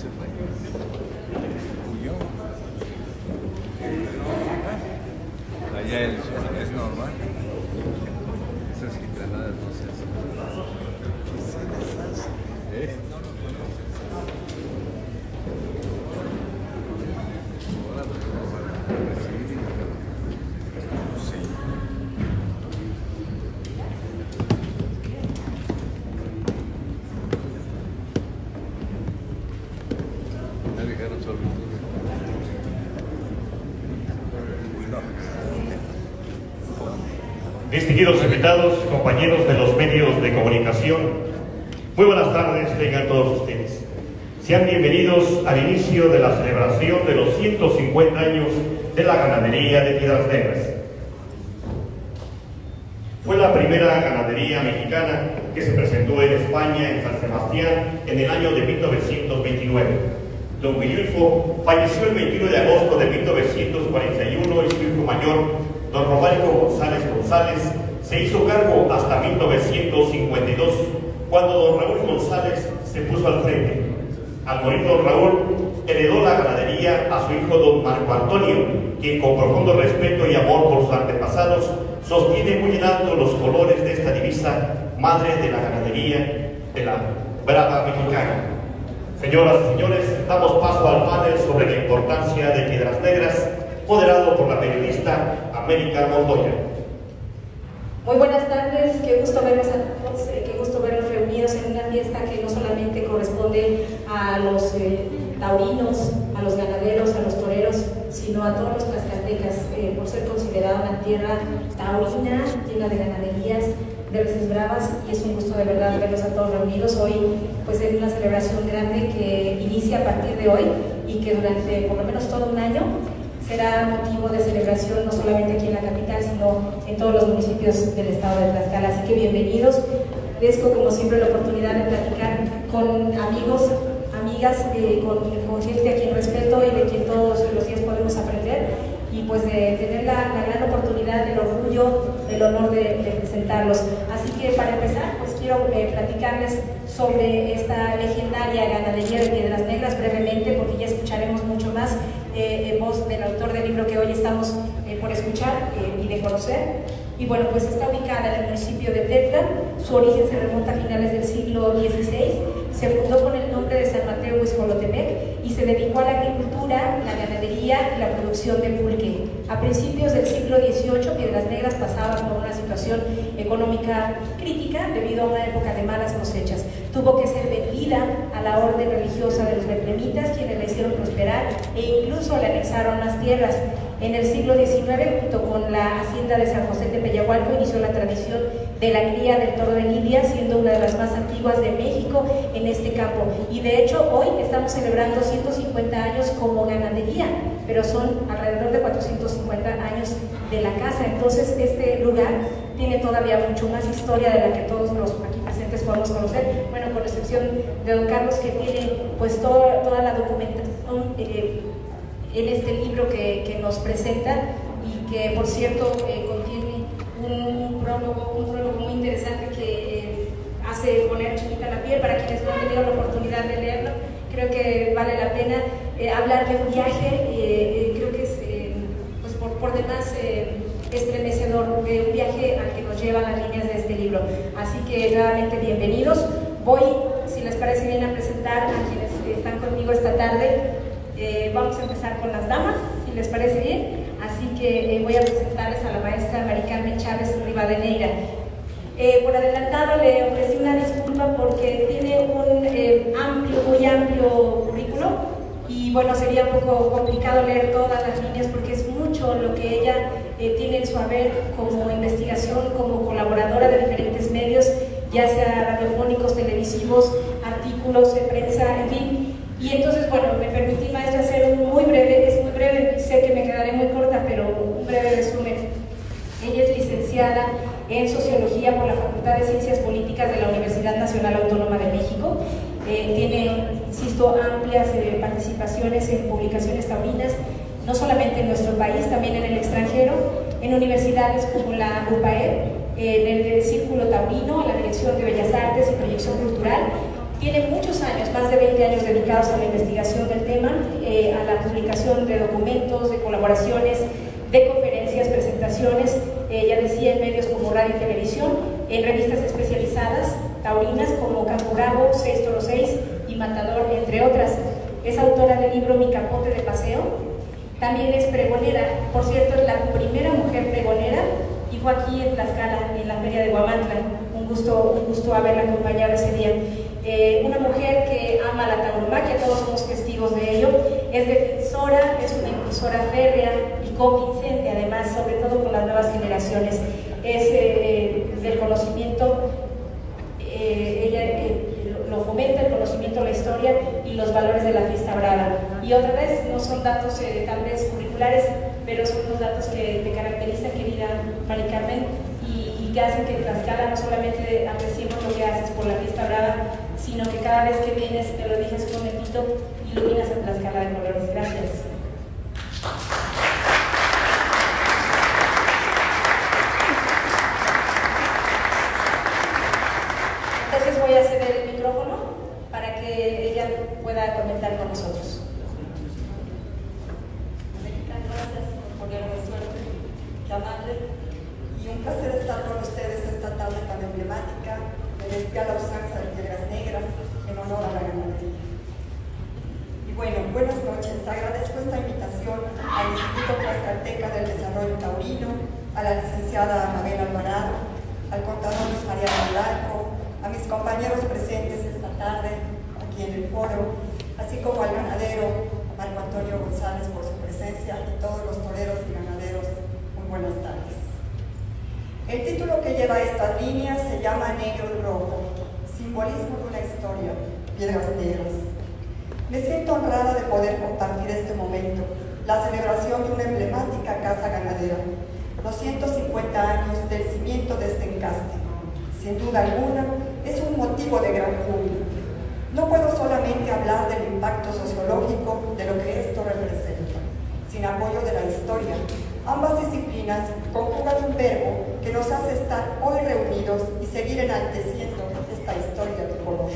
se fue. Allá es normal. Esas gitranadas no se hacen. ¿Eh? Ahora pues, vamos a recibir y- Sí. Ya dejaron solo. Invitados, compañeros de los medios de comunicación, muy buenas tardes tengan todos ustedes. Sean bienvenidos al inicio de la celebración de los 150 años de la ganadería de Piedras Negras. Fue la primera ganadería mexicana que se presentó en España, en San Sebastián, en el año de 1929. Don Guillermo falleció el 21 de agosto de 1941 y su hijo mayor, don Roberto González González, se hizo cargo hasta 1952, cuando don Raúl González se puso al frente. Al morir don Raúl, heredó la ganadería a su hijo don Marco Antonio, quien con profundo respeto y amor por sus antepasados sostiene muy en alto los colores de esta divisa, madre de la ganadería de la brava mexicana. Señoras y señores, damos paso al panel sobre la importancia de Piedras Negras, moderado por la periodista América Montoya. Muy buenas tardes, qué gusto verlos a todos, eh, qué gusto verlos reunidos en una fiesta que no solamente corresponde a los eh, taurinos, a los ganaderos, a los toreros, sino a todos los tlaxcaltecas, eh, por ser considerada una tierra taurina, llena de ganaderías, de veces bravas, y es un gusto de verdad verlos a todos reunidos hoy, pues en una celebración grande que inicia a partir de hoy y que durante por lo menos todo un año será motivo de celebración no solamente aquí en la capital, sino en todos los municipios del estado de Tlaxcala. Así que bienvenidos. Agradezco como siempre la oportunidad de platicar con amigos, amigas, eh, con, con gente a quien respeto y de quien todos los días podemos aprender y pues de tener la, la gran oportunidad del orgullo, del honor de, de presentarlos. Así que para empezar, pues quiero eh, platicarles sobre esta legendaria ganadería de Piedras Negras brevemente, porque ya escucharemos mucho más eh, en voz del autor del libro que hoy estamos eh, por escuchar eh, y de conocer. Y bueno, pues está ubicada en el municipio de Tetla, su origen se remonta a finales del siglo XVI, se fundó con el nombre de San Mateo Huizcolotepec y se dedicó a la agricultura, la ganadería y la producción de pulque. A principios del siglo XVIII, Piedras Negras pasaba por una situación económica crítica debido a una época de malas cosechas. Tuvo que ser vendida a la orden religiosa de los betlemitas, quienes la hicieron prosperar e incluso le anexaron más tierras. En el siglo XIX, junto con la hacienda de San José de Peyahualco, inició la tradición de la cría del toro de Lidia, siendo una de las más antiguas de México en este campo. Y de hecho, hoy estamos celebrando 150 años como ganadería, pero son alrededor de 450 años de la casa. Entonces, este lugar tiene todavía mucho más historia de la que todos los aquí presentes podemos conocer, bueno, con excepción de don Carlos, que tiene pues toda, la documentación. Eh, en este libro que, que, nos presenta y que por cierto eh, contiene un, prólogo, un prólogo muy interesante que eh, hace poner chiquita la piel para quienes no han tenido la oportunidad de leerlo. Creo que vale la pena eh, hablar de un viaje, creo que es pues por demás estremecedor, de un viaje al que nos llevan las líneas de este libro. Así que nuevamente bienvenidos. Voy, si les parece bien, a presentar a quienes están conmigo esta tarde. Eh, vamos a empezar con las damas, si les parece bien. Así que eh, voy a presentarles a la maestra Mari Carmen Chávez Rivadeneira. Eh, por adelantado le ofrecí una disculpa porque tiene un amplio, muy amplio currículo y bueno, sería un poco complicado leer todas las líneas porque es mucho lo que ella tiene en su haber como investigación, como colaboradora de diferentes medios, ya sea radiofónicos, televisivos, artículos de prensa, en fin, y entonces, bueno, me permití, maestra, hacer un muy breve, es muy breve, sé que me quedaré muy corta, pero un breve resumen. Ella es licenciada en Sociología por la Facultad de Ciencias Políticas de la Universidad Nacional Autónoma de México. Eh, tiene, insisto, amplias eh, participaciones en publicaciones taurinas, no solamente en nuestro país, también en el extranjero, en universidades como la UPAER, en el Círculo Taurino, la Dirección de Bellas Artes y Proyección Cultural, Tiene muchos años, más de 20 años dedicados a la investigación del tema, eh, a la publicación de documentos, de colaboraciones, de conferencias, presentaciones, eh, ya decía, en medios como radio y televisión, en revistas especializadas, taurinas como Campo Bravo, 6 Toro 6 y Matador, entre otras. Es autora del libro Mi Capote de Paseo. También es pregonera, por cierto, es la primera mujer pregonera y fue aquí en Tlaxcala, en la feria de Guamantla. Un gusto, un gusto haberla acompañado ese día. Eh, una mujer que ama la tauromaquia, todos somos testigos de ello, es defensora, es una impulsora férrea y convincente además, sobre todo con las nuevas generaciones, es eh, del conocimiento, eh, ella lo fomenta el conocimiento, la historia y los valores de la fiesta brava. Y otra vez, no son datos tal vez curriculares, pero son los datos que te caracterizan, querida Mari Carmen, y, que hacen que Tlaxcala no solamente apreciemos lo que haces por la fiesta brava, sino que cada vez que vienes, te lo dije un momentito, iluminas a Tlaxcala de colores. Gracias. Entonces voy a ceder el micrófono para que ella pueda comentar con nosotros. Gracias por ponerme suerte, qué amable y un placer estar con ustedes esta tarde tan emblemática de la usanza de Piedras Negras en honor a la ganadería. Y bueno, buenas noches. Agradezco esta invitación al Instituto Tlaxcalteca del Desarrollo Taurino, a la licenciada Anabel Alvarado, al contador Luis María Blanco, a mis compañeros presentes esta tarde aquí en el foro, así como al ganadero Marco Antonio González por su presencia y todos los toreros y ganaderos. Muy buenas tardes. El título que lleva estas líneas se llama Negro y Rojo, simbolismo de una historia, Piedras Negras. Me siento honrada de poder compartir este momento, la celebración de una emblemática casa ganadera, los 150 años del cimiento de este encaste. Sin alguna, es un motivo de gran júbilo. No puedo solamente hablar del impacto sociológico de lo que esto representa, sin apoyo de la historia, Ambas disciplinas conjugan un verbo que nos hace estar hoy reunidos y seguir enalteciendo esta historia de color.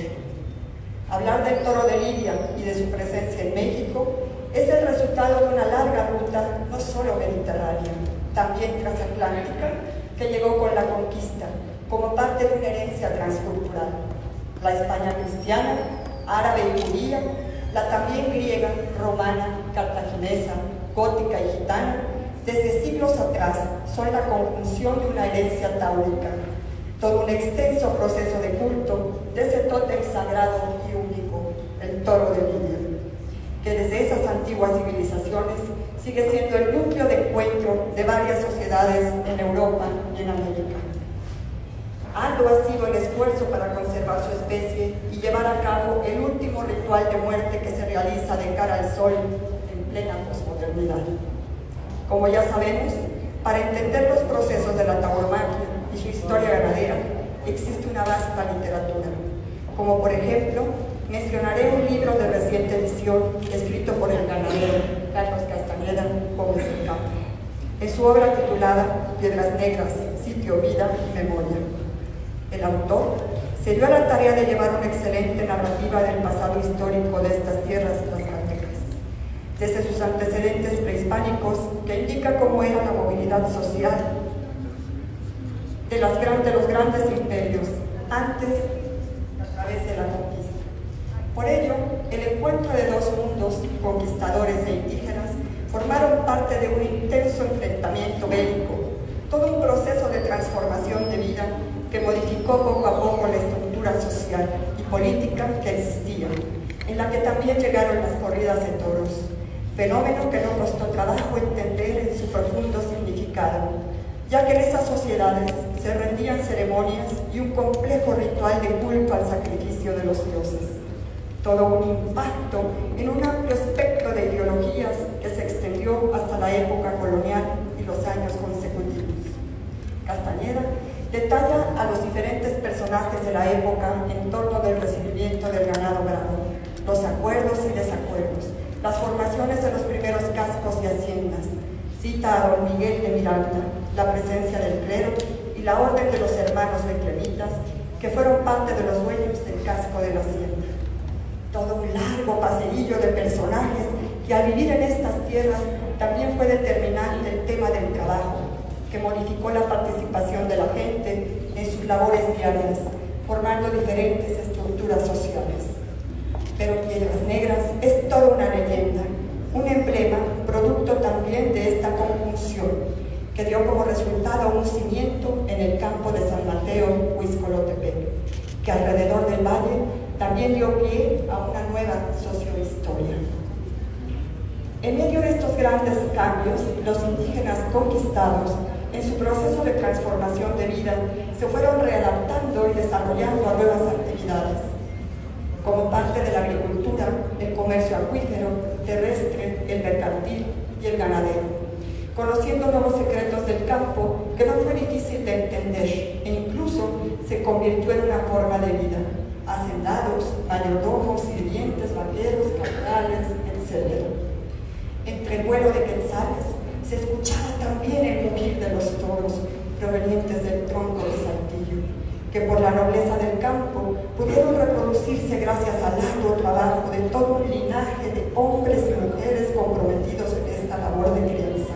Hablar del toro de Lidia y de su presencia en México es el resultado de una larga ruta, no solo mediterránea, también transatlántica, que llegó con la conquista, como parte de una herencia transcultural. La España cristiana, árabe y judía, la también griega, romana, cartaginesa, gótica y gitana, desde siglos atrás son la conjunción de una herencia táurica, todo un extenso proceso de culto de ese tótem sagrado y único, el toro de Lidia, que desde esas antiguas civilizaciones sigue siendo el núcleo de encuentro de varias sociedades en Europa y en América. Algo ha sido el esfuerzo para conservar su especie y llevar a cabo el último ritual de muerte que se realiza de cara al sol en plena posmodernidad. Como ya sabemos, para entender los procesos de la tauromaquia y su historia ganadera, existe una vasta literatura, como por ejemplo, mencionaré un libro de reciente edición escrito por el ganadero Carlos Castañeda Gómez en su obra titulada Piedras Negras, Sitio, Vida y Memoria. El autor se dio a la tarea de llevar una excelente narrativa del pasado histórico de estas tierras desde sus antecedentes prehispánicos, que indica cómo era la movilidad social de, los grandes imperios antes a través de la conquista. Por ello, el encuentro de dos mundos, conquistadores e indígenas, formaron parte de un intenso enfrentamiento bélico, todo un proceso de transformación de vida que modificó poco a poco la estructura social y política que existía, en la que también llegaron las corridas de toros fenómeno que no costó trabajo entender en su profundo significado, ya que en esas sociedades se rendían ceremonias y un complejo ritual de culto al sacrificio de los dioses. Todo un impacto en un amplio espectro de ideologías que se extendió hasta la época colonial y los años consecutivos. Castañeda detalla a los diferentes personajes de la época en torno del recibimiento del ganado bravo, los acuerdos y desacuerdos, las formaciones de los primeros cascos y haciendas. Cita a don Miguel de Miranda, la presencia del clero y la orden de los hermanos beclemitas que fueron parte de los dueños del casco de la hacienda. Todo un largo paseillo de personajes que al vivir en estas tierras también fue determinante el tema del trabajo, que modificó la participación de la gente en sus labores diarias, formando diferentes estructuras sociales. Pero Piedras Negras es toda una leyenda, un emblema, producto también de esta conjunción, que dio como resultado un cimiento en el campo de San Mateo, Huizcolotepec, que alrededor del valle también dio pie a una nueva sociohistoria. En medio de estos grandes cambios, los indígenas conquistados, en su proceso de transformación de vida, se fueron readaptando y desarrollando a nuevas actividades, como parte de la agricultura, el comercio acuífero, terrestre, el mercantil y el ganadero, conociendo nuevos secretos del campo que no fue difícil de entender e incluso se convirtió en una forma de vida. Hacendados, mayordomos, sirvientes, vaqueros, caporales, etc. Entre el vuelo de quetzales se escuchaba también el mugir de los toros provenientes del tronco de Saltillo, que por la nobleza del campo pudieron reproducirse gracias al largo trabajo de todo un linaje de hombres y mujeres comprometidos en esta labor de crianza.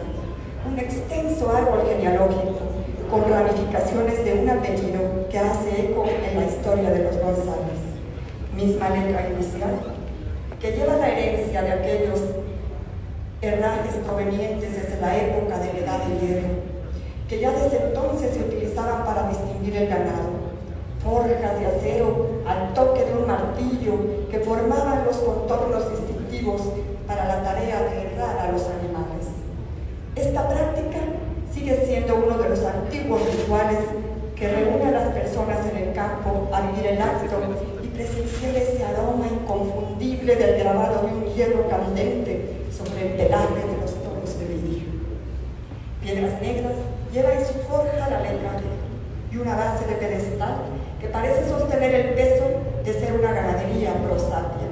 Un extenso árbol genealógico con ramificaciones de un apellido que hace eco en la historia de los González. Misma letra inicial, que lleva la herencia de aquellos herrajes provenientes desde la época de la Edad de Hierro, que ya desde entonces se utilizaban para distinguir el ganado. Forjas de acero al toque de un martillo que formaban los contornos distintivos para la tarea de herrar a los animales. Esta práctica sigue siendo uno de los antiguos rituales que reúne a las personas en el campo a vivir el acto y presenciar ese aroma inconfundible del grabado de un hierro candente sobre el de los toros de lidia. Piedras Negras lleva en su forja la letra y una base de pedestal que parece sostener el peso de ser una ganadería prosapia.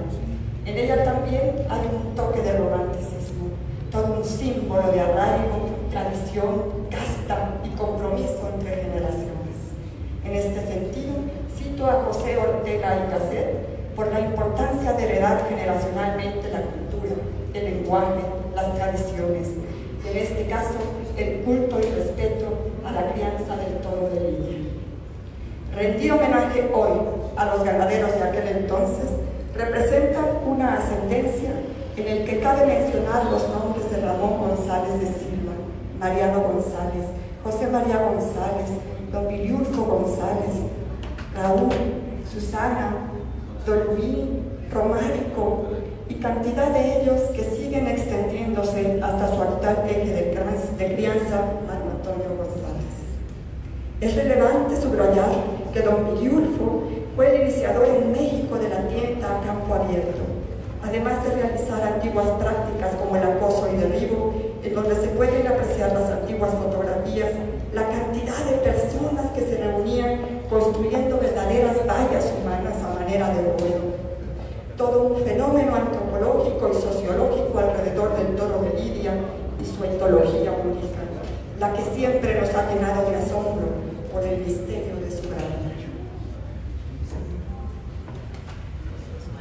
En ella también hay un toque de romanticismo, todo un símbolo de arraigo, tradición, casta y compromiso entre generaciones. En este sentido, cito a José Ortega y Gasset por la importancia de heredar generacionalmente la cultura, el lenguaje, las tradiciones, en este caso el culto y respeto a la crianza del toro de línea. Rendir homenaje hoy a los ganaderos de aquel entonces representa una ascendencia en el que cabe mencionar los nombres de Ramón González de Silva, Mariano González, José María González, don Viliurco González, Raúl, Susana, Don Luis, Románico, y cantidad de ellos que siguen extendiéndose hasta su actual eje de, crianza, Marco Antonio González. Es relevante subrayar que don Villulfo fue el iniciador en México de la tienda a campo abierto, además de realizar antiguas prácticas como el acoso y derribo, en donde se pueden apreciar las antiguas fotografías, la cantidad de personas que se reunían construyendo verdaderas vallas humanas a manera de ruedo todo un fenómeno antropológico y sociológico alrededor del toro de Lidia y su etología única, la que siempre nos ha llenado de asombro por el misterio de su gran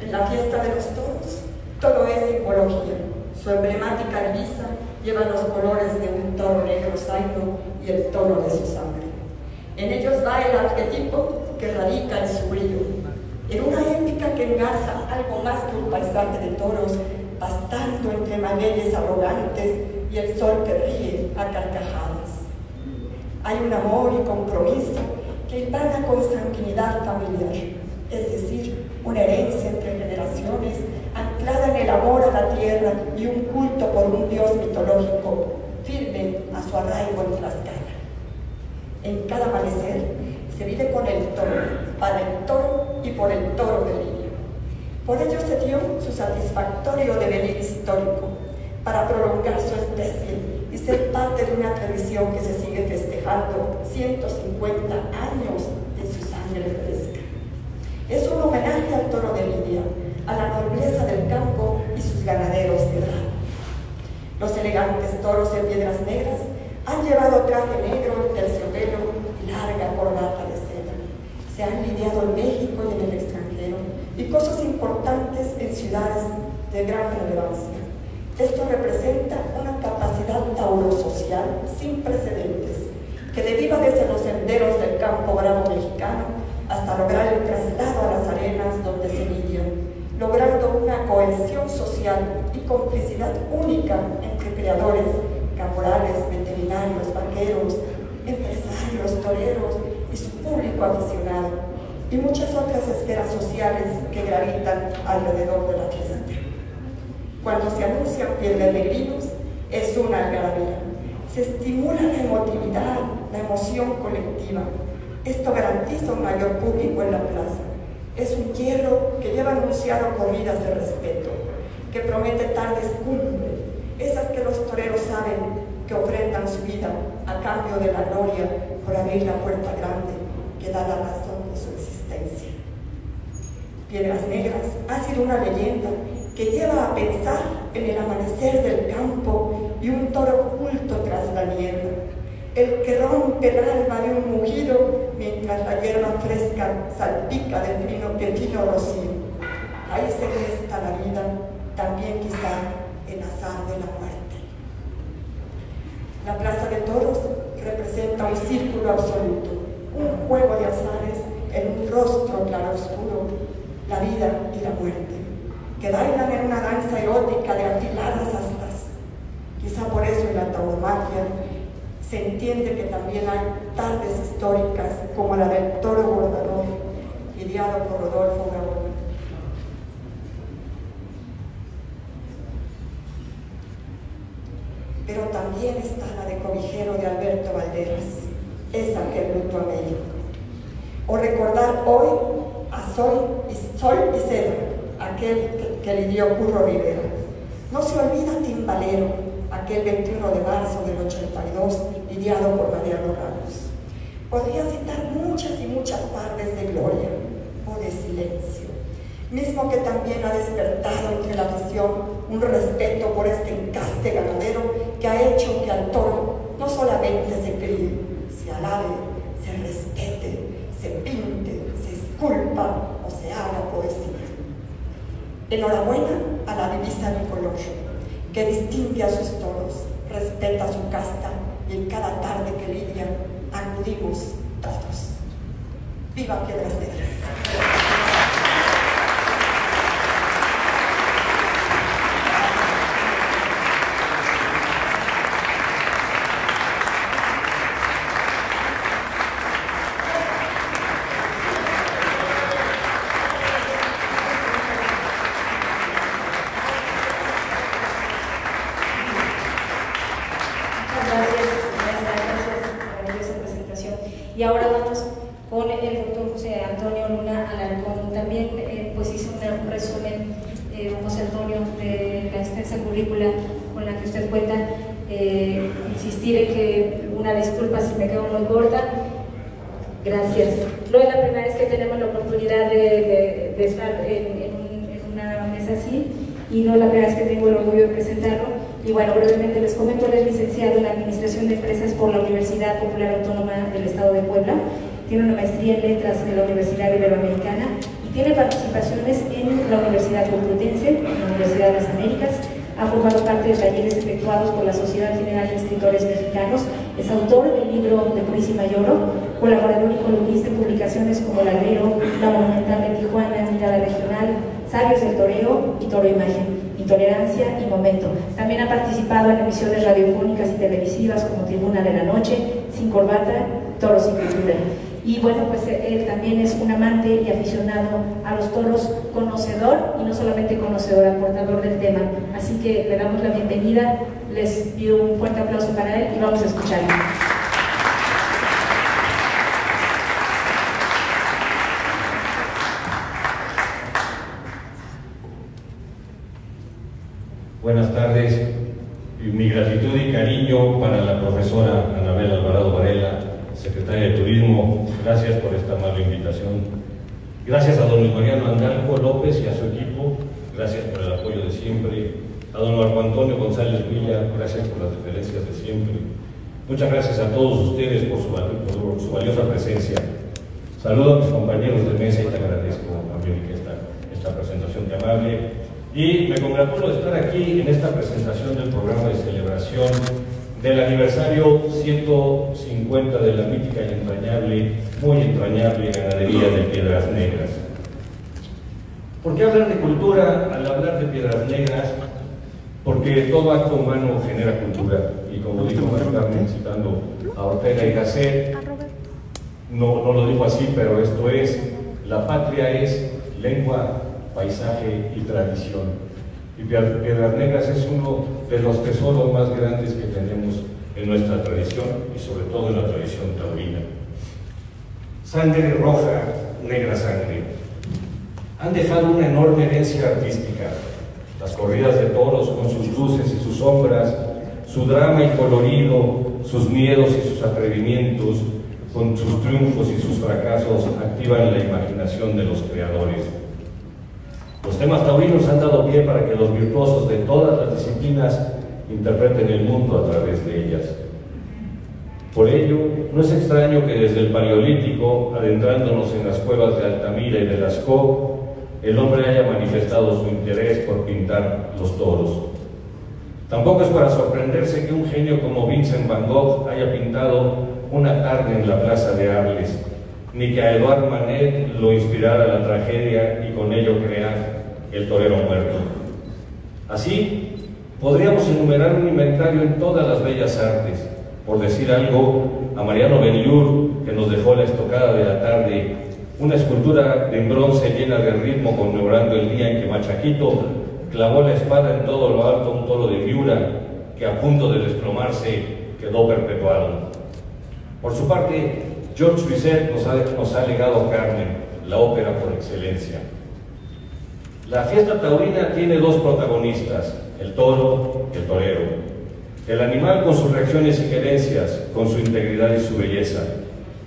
En la fiesta de los toros, todo es simbología. Su emblemática lisa lleva los colores de un toro negro zaino y el tono de su sangre. En ellos va el arquetipo que radica en su brillo, en una épica que engarza algo más que un paisaje de toros, pastando entre magueyes arrogantes y el sol que ríe a carcajadas. Hay un amor y compromiso que ilvana con sanguinidad familiar, es decir, una herencia entre generaciones anclada en el amor a la tierra y un culto por un dios mitológico firme a su arraigo en Tlaxcala. En cada amanecer se vive con el toro, para el toro y por el toro de línea. Por ello se dio su satisfactorio devenir histórico, para prolongar su especie y ser parte de una tradición que se sigue festejando 150 años de su sangre fresca. Es un homenaje al toro de Lidia, a la nobleza del campo y sus ganaderos de edad. Los elegantes toros de piedras negras han llevado traje negro, terciopelo larga corbata. Se han lidiado y cosas importantes en ciudades de gran relevancia. Esto representa una capacidad taurosocial sin precedentes, que deriva desde los senderos del campo bravo mexicano hasta lograr el traslado a las arenas donde se lidian, logrando una cohesión social y complicidad única entre creadores, caporales, veterinarios, vaqueros, empresarios, toreros y público aficionado, y muchas otras esferas sociales que gravitan alrededor de la fiesta. Cuando se anuncian piel de peregrinos, es una algarabía. Se estimula la emotividad, la emoción colectiva. Esto garantiza un mayor público en la plaza. Es un hierro que lleva anunciado corridas de respeto, que promete tardes cumbre, esas que los toreros saben que ofrendan su vida a cambio de la gloria por abrir la puerta grande que da la razón de su existencia. Piedras Negras ha sido una leyenda que lleva a pensar en el amanecer del campo y un toro oculto tras la niebla, el que rompe el alma de un mugido mientras la hierba fresca salpica del fino, fino rocío. Ahí se gesta la vida, también quizá el azar de la muerte. La plaza de toros representa un círculo absoluto, un juego de azares en un rostro claroscuro, la vida y la muerte que bailan en una danza erótica de afiladas astas. Quizá por eso en la tauromaquia se entiende que también hay tardes históricas como la del toro bordador, ideado por Rodolfo Gabón. Pero también está la de cobijero de Alberto Valderas, esa que luto a México. O recordar hoy a Sol Sol y Cedro, aquel que, le dio Curro Rivera. No se olvida Timbalero, aquel 21 de marzo del 82, lidiado por Mariano Ramos. Podría citar muchas y muchas partes de gloria o de silencio, mismo que también ha despertado entre la afición un respeto por este encaste ganadero que ha hecho que al toro no solamente se críe, se alabe, se respete, se pinte, se esculpa o se haga poesía. Enhorabuena a la divisa Nicolor, que distingue a sus toros, respeta su casta y en cada tarde que lidia acudimos todos. ¡Viva Piedras Negras! y no la primera vez que tengo el orgullo de presentarlo. Y bueno, brevemente les comento, él es licenciado en Administración de Empresas por la Universidad Popular Autónoma del Estado de Puebla, tiene una maestría en Letras de la Universidad Iberoamericana y tiene participaciones en la Universidad Complutense, en la Universidad de las Américas, ha formado parte de talleres efectuados por la Sociedad General de Escritores Mexicanos, es autor del libro de Purísima Lloro, colaborador y columnista en publicaciones como La Alero, La Monumental de Tijuana, Mirada Regional, Sabios del Toreo y Toro Imagen, Intolerancia y Momento. También ha participado en emisiones radiofónicas y televisivas como Tribuna de la Noche, Sin Corbata, Toros y Cultura. Y bueno, pues él también es un amante y aficionado a los toros, conocedor y no solamente conocedor, aportador del tema. Así que le damos la bienvenida, les pido un fuerte aplauso para él y vamos a escucharlo. Buenas tardes y mi gratitud y cariño para la profesora Anabel Alvarado Varela, secretaria de Turismo. Gracias por esta amable invitación. Gracias a don Luis Mariano Andalco López y a su equipo. Gracias por el apoyo de siempre. A don Marco Antonio González Villa, gracias por las referencias de siempre. Muchas gracias a todos ustedes por su, por su valiosa presencia. Saludo a mis compañeros de mesa y te agradezco, que esta, esta presentación tan amable. Y me congratulo de estar aquí en esta presentación del programa de celebración del aniversario 150 de la mítica y entrañable, muy entrañable ganadería de Piedras Negras. ¿Por qué hablar de cultura al hablar de Piedras Negras? Porque todo acto humano genera cultura. Y como dijo Carmen citando a Ortega y Gasset, no, no lo dijo así, pero esto es, la patria es lengua, paisaje y tradición. Y Piedras Negras es uno de los tesoros más grandes que tenemos en nuestra tradición y sobre todo en la tradición taurina. Sangre roja, negra sangre. Han dejado una enorme herencia artística. Las corridas de toros con sus luces y sus sombras, su drama y colorido, sus miedos y sus atrevimientos, con sus triunfos y sus fracasos, activan la imaginación de los creadores. Los temas taurinos han dado pie para que los virtuosos de todas las disciplinas interpreten el mundo a través de ellas. Por ello, no es extraño que desde el Paleolítico, adentrándonos en las cuevas de Altamira y de Lascaux, el hombre haya manifestado su interés por pintar los toros. Tampoco es para sorprenderse que un genio como Vincent Van Gogh haya pintado una tarde en la plaza de Arles, ni que a Edouard Manet lo inspirara la tragedia y con ello crear el torero muerto. Así, podríamos enumerar un inventario en todas las bellas artes, por decir algo, a Mariano Benlur, que nos dejó la estocada de la tarde, una escultura en bronce llena de ritmo conmemorando el día en que Machaquito clavó la espada en todo lo alto un toro de viura que a punto de desplomarse quedó perpetuado. Por su parte, George Bizet nos ha, nos ha legado Carmen, la ópera por excelencia. La fiesta taurina tiene dos protagonistas, el toro y el torero. El animal con sus reacciones y gerencias, con su integridad y su belleza.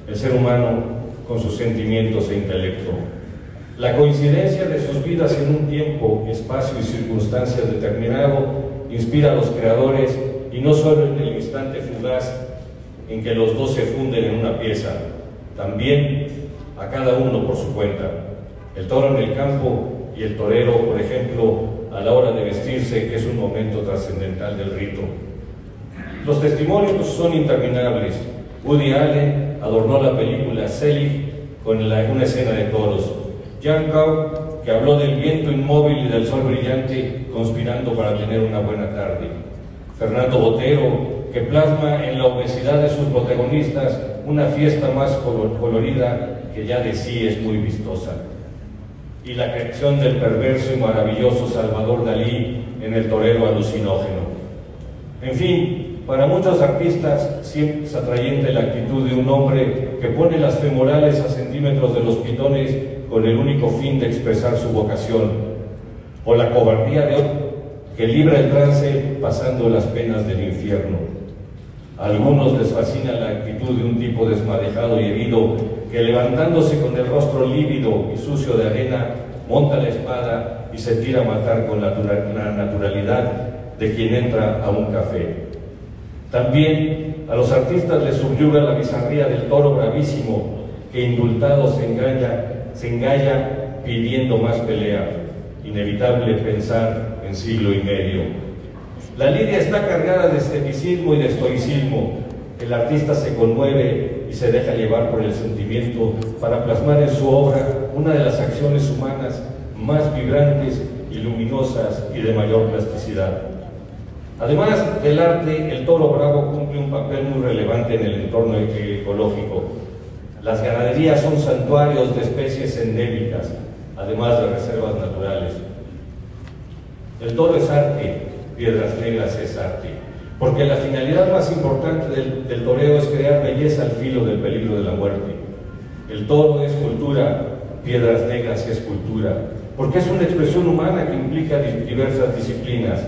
El ser humano con sus sentimientos e intelecto. La coincidencia de sus vidas en un tiempo, espacio y circunstancias determinado inspira a los creadores y no solo en el instante fugaz en que los dos se funden en una pieza, también a cada uno por su cuenta. El toro en el campo y el torero, por ejemplo, a la hora de vestirse, que es un momento trascendental del rito. Los testimonios son interminables. Woody Allen adornó la película Selig con una escena de toros. Gau, que habló del viento inmóvil y del sol brillante, conspirando para tener una buena tarde. Fernando Botero, que plasma en la obesidad de sus protagonistas una fiesta más colorida que ya de sí es muy vistosa y la creación del perverso y maravilloso Salvador Dalí en el torero alucinógeno. En fin, para muchos artistas siempre es atrayente la actitud de un hombre que pone las femorales a centímetros de los pitones con el único fin de expresar su vocación, o la cobardía de otro que libra el trance pasando las penas del infierno. A algunos les fascina la actitud de un tipo desmadejado y herido que levantándose con el rostro lívido y sucio de arena, monta la espada y se tira a matar con la naturalidad de quien entra a un café. También a los artistas les subyuga la bizarría del toro bravísimo que indultado se engaña, se engaña pidiendo más pelea. Inevitable pensar en siglo y medio. La lidia está cargada de esteticismo y de estoicismo. El artista se conmueve y se deja llevar por el sentimiento para plasmar en su obra una de las acciones humanas más vibrantes y luminosas y de mayor plasticidad. Además del arte, el toro bravo cumple un papel muy relevante en el entorno ecológico. Las ganaderías son santuarios de especies endémicas, además de reservas naturales. El toro es arte, Piedras Negras es arte porque la finalidad más importante del, toreo es crear belleza al filo del peligro de la muerte. El toro es cultura, piedras negras es cultura, porque es una expresión humana que implica diversas disciplinas.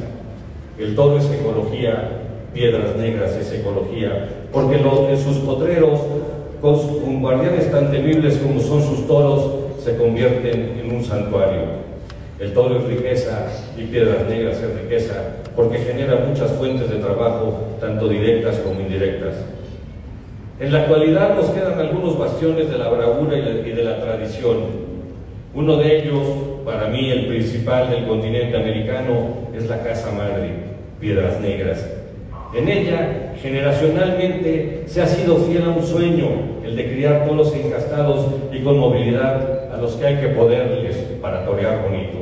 El toro es ecología, piedras negras es ecología, porque en sus potreros, con guardianes tan temibles como son sus toros, se convierten en un santuario. El toro es riqueza y piedras negras es riqueza porque genera muchas fuentes de trabajo, tanto directas como indirectas. En la actualidad nos quedan algunos bastiones de la bravura y de la tradición. Uno de ellos, para mí el principal del continente americano, es la Casa Madre, Piedras Negras. En ella, generacionalmente, se ha sido fiel a un sueño, el de criar toros encastados y con movilidad los que hay que poderles para torear bonito.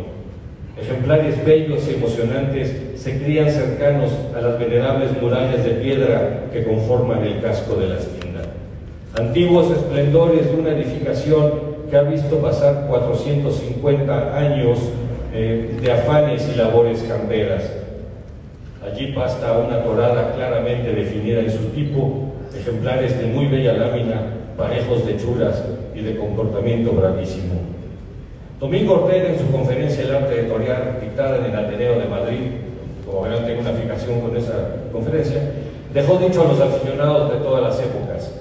Ejemplares bellos y emocionantes se crían cercanos a las venerables murallas de piedra que conforman el casco de la hacienda. Antiguos esplendores de una edificación que ha visto pasar 450 años eh, de afanes y labores camperas. Allí pasta una torada claramente definida en su tipo, ejemplares de muy bella lámina, parejos de churas y de comportamiento bravísimo. Domingo Ortega en su conferencia El arte de torear, dictada en el Ateneo de Madrid, como verán tengo una fijación con esa conferencia, dejó dicho a los aficionados de todas las épocas,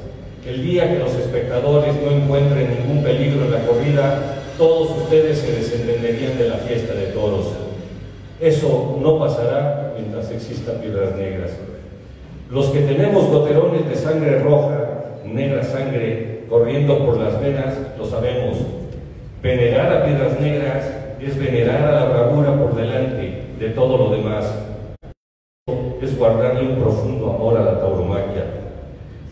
el día que los espectadores no encuentren ningún peligro en la corrida, todos ustedes se desentenderían de la fiesta de toros. Eso no pasará mientras existan piedras negras. Los que tenemos goterones de sangre roja, negra sangre, corriendo por las venas, lo sabemos. Venerar a piedras negras es venerar a la bravura por delante de todo lo demás. Es guardarle un profundo amor a la tauromaquia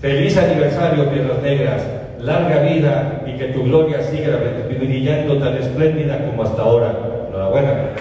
Feliz aniversario, Piedras Negras, larga vida y que tu gloria siga brillando tan espléndida como hasta ahora. Enhorabuena.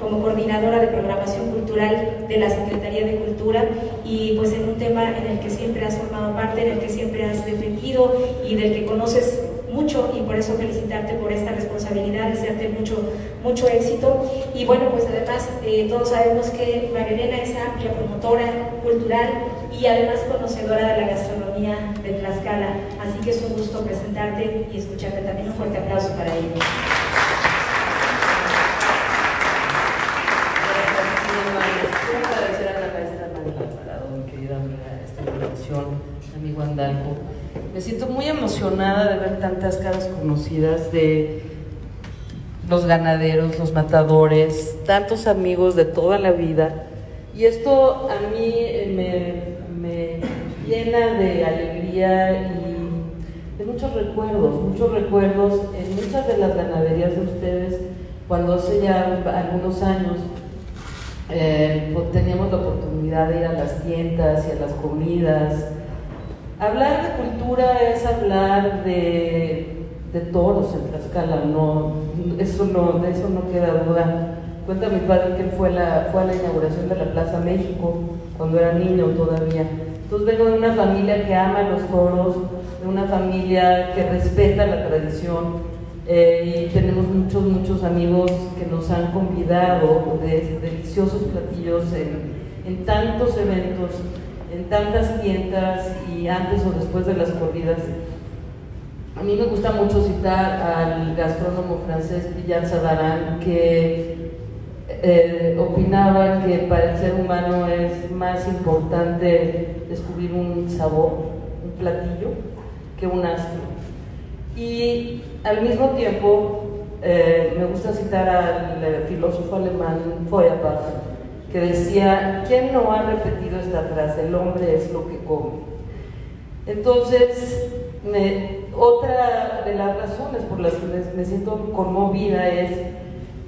como coordinadora de programación cultural de la Secretaría de Cultura y pues en un tema en el que siempre has formado parte, en el que siempre has defendido y del que conoces mucho y por eso felicitarte por esta responsabilidad, desearte mucho, mucho éxito. Y bueno, pues además eh, todos sabemos que Marilena es amplia promotora cultural y además conocedora de la gastronomía de Tlaxcala. Así que es un gusto presentarte y escucharte también. Un fuerte aplauso para ella. amigo Andalco. Me siento muy emocionada de ver tantas caras conocidas de los ganaderos, los matadores, tantos amigos de toda la vida. Y esto a mí me, me llena de alegría y de muchos recuerdos, muchos recuerdos en muchas de las ganaderías de ustedes, cuando hace ya algunos años eh, pues, teníamos la oportunidad de ir a las tiendas y a las comidas. Hablar de cultura es hablar de, de toros en Tlaxcala, no, eso no, de eso no queda duda. Cuenta mi padre que fue, la, fue a la inauguración de la Plaza México cuando era niño todavía. Entonces vengo de una familia que ama los toros, de una familia que respeta la tradición, eh, y tenemos muchos, muchos amigos que nos han convidado de deliciosos platillos en, en, tantos eventos, en tantas tiendas y antes o después de las corridas. A mí me gusta mucho citar al gastrónomo francés Villar Sadarán, que eh, opinaba que para el ser humano es más importante descubrir un sabor, un platillo, que un astro. Y al mismo tiempo, eh, me gusta citar al eh, filósofo alemán Feuerbach, que decía, ¿quién no ha repetido esta frase? El hombre es lo que come. Entonces, otra de las razones por las que me siento conmovida es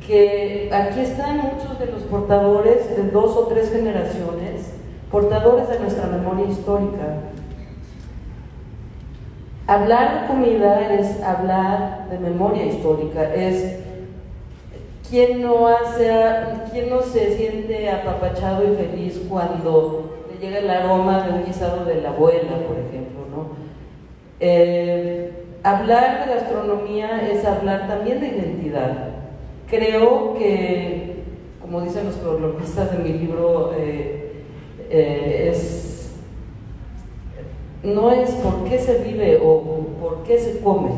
que aquí están muchos de los portadores de dos o tres generaciones, portadores de nuestra memoria histórica, Hablar de comida es hablar de memoria histórica, es quién no, hace, quién no se siente apapachado y feliz cuando le llega el aroma de un guisado de la abuela, por ejemplo. ¿no? Eh, hablar de gastronomía es hablar también de identidad. Creo que, como dicen los cronologistas de mi libro, eh, eh, es no es por qué se vive o por qué se come,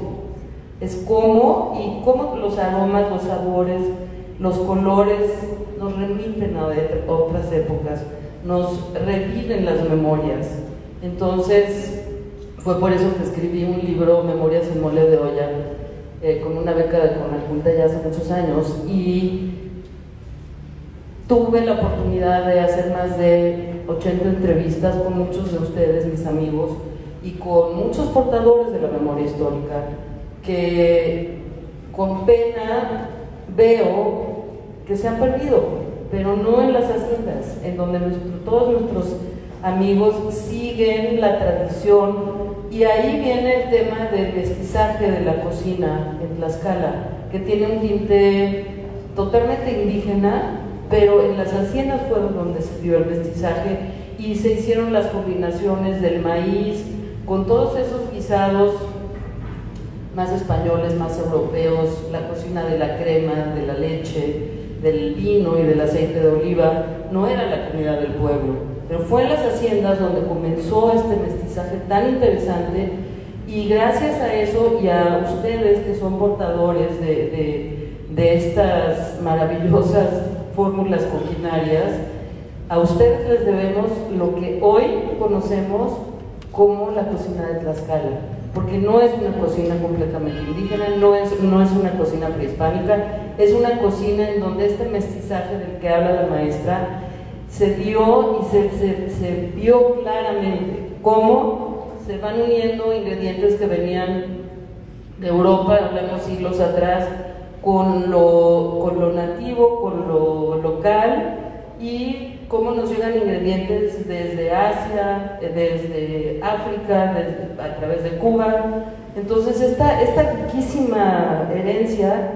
es cómo y cómo los aromas, los sabores los colores nos remiten a otras épocas, nos reviven las memorias. Entonces, fue por eso que escribí un libro, Memorias en Mole de Olla, eh, con una beca de Conaculta ya hace muchos años, y tuve la oportunidad de hacer más de 80 entrevistas con muchos de ustedes, mis amigos, y con muchos portadores de la memoria histórica, que con pena veo que se han perdido, pero no en las haciendas, en donde todos nuestros amigos siguen la tradición y ahí viene el tema del mestizaje de la cocina en Tlaxcala, que tiene un tinte totalmente indígena, pero en las haciendas fueron donde se dio el mestizaje y se hicieron las combinaciones del maíz con todos esos guisados más españoles, más europeos, la cocina de la crema, de la leche, del vino y del aceite de oliva, no era la comida del pueblo, pero fue en las haciendas donde comenzó este mestizaje tan interesante y gracias a eso y a ustedes que son portadores de, de, estas maravillosas fórmulas coquinarias, a ustedes les debemos lo que hoy conocemos como la cocina de Tlaxcala, porque no es una cocina completamente indígena, no es, no es una cocina prehispánica, es una cocina en donde este mestizaje del que habla la maestra se dio y se, vio claramente cómo se van uniendo ingredientes que venían de Europa, hablamos siglos atrás, con lo, con lo nativo, con lo local y cómo nos llegan ingredientes desde Asia, desde África, a través de Cuba. Entonces esta, esta riquísima herencia,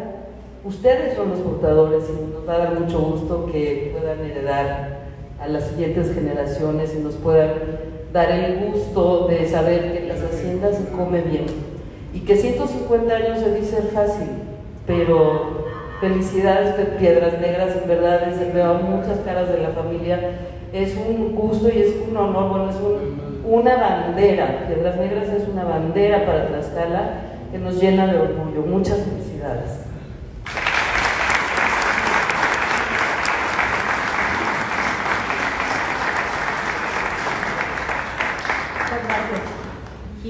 ustedes son los portadores y nos va a dar mucho gusto que puedan heredar a las siguientes generaciones y nos puedan dar el gusto de saber que en las haciendas se come bien. Y que 150 años se dice fácil, pero felicidades de Piedras Negras, en verdad, les veo muchas caras de la familia, es un gusto y es un honor, bueno, es una bandera, Piedras Negras es una bandera para Tlaxcala que nos llena de orgullo, muchas felicidades.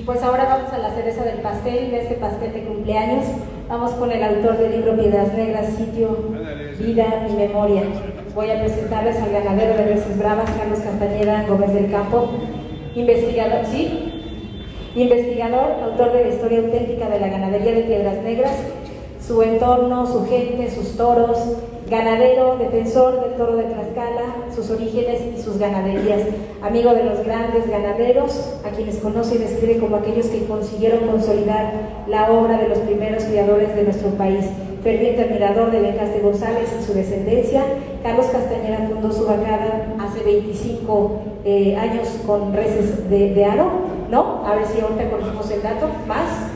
Y pues ahora vamos a la cereza del pastel, de este pastel de cumpleaños. Vamos con el autor del libro Piedras Negras, sitio, vida y memoria. Voy a presentarles al ganadero de Reses Bravas, Carlos Castañeda Gómez del Campo, investigador, ¿sí? Investigador, autor de la historia auténtica de la ganadería de Piedras Negras, su entorno, su gente, sus toros, ganadero, defensor del toro de Tlaxcala, sus orígenes y sus ganaderías, amigo de los grandes ganaderos, a quienes conoce y describe como aquellos que consiguieron consolidar la obra de los primeros criadores de nuestro país. Ferviente admirador de Encaste González y su descendencia, Carlos Castañeda fundó su vacada hace 25 eh, años con reses de, de aro, ¿no? A ver si ahorita corregimos el dato, más,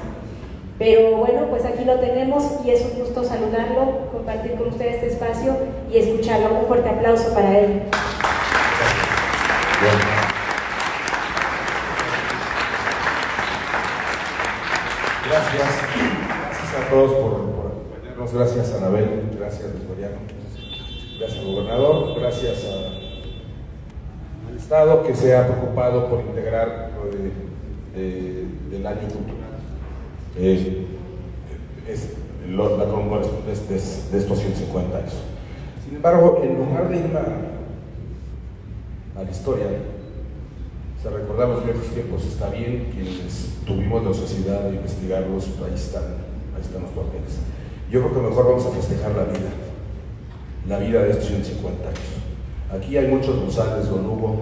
pero bueno, pues aquí lo tenemos y es un gusto saludarlo, compartir con ustedes este espacio y escucharlo. Un fuerte aplauso para él. Gracias. Gracias a todos por, acompañarnos. Gracias a Anabel, gracias Victoriano, gracias al gobernador, gracias al Estado que se ha preocupado por integrar del año cultural es, la de, estos 150 años. Sin embargo, en lugar de ir a, la historia, se recordar los viejos tiempos, está bien quienes tuvimos la sociedad de investigarlos, ahí están, ahí están los papeles. Yo creo que mejor vamos a festejar la vida, la vida de estos 150 años. Aquí hay muchos González, Don Hugo,